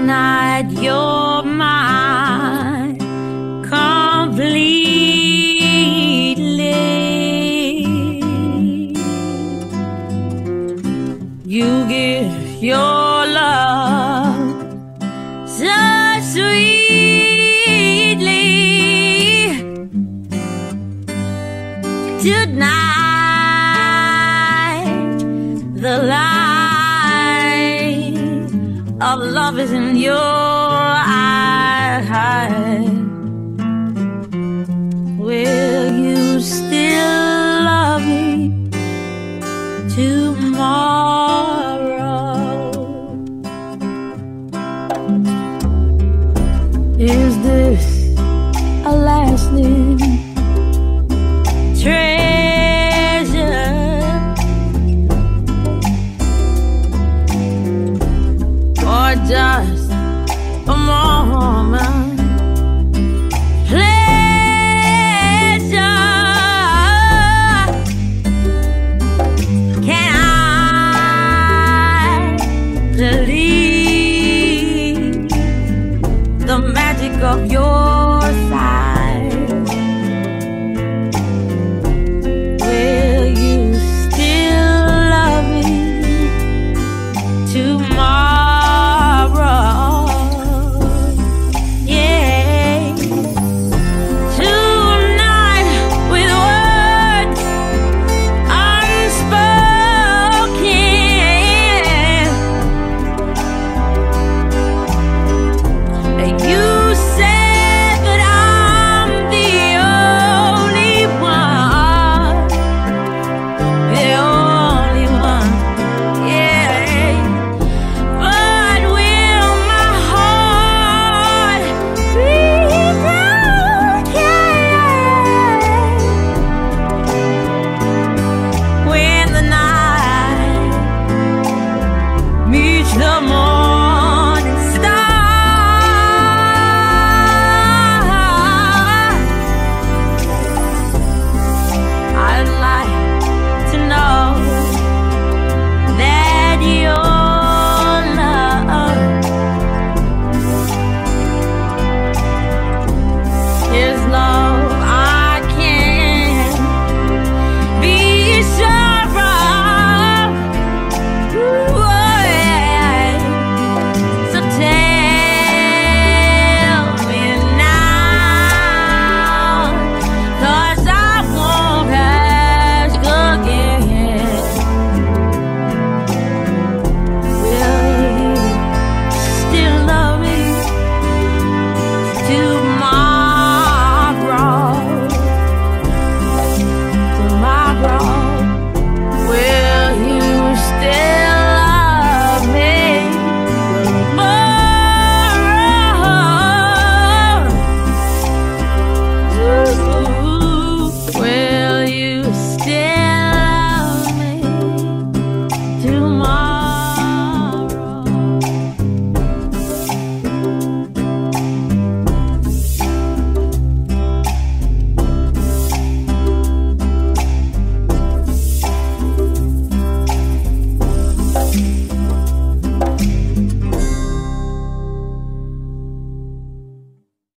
tonight you're mine completely. You give your love so sweetly tonight. The light love is in your eyes. Will you still love me tomorrow? Is this a last name? just a moment. Pleasure. Can I believe the magic of your No more.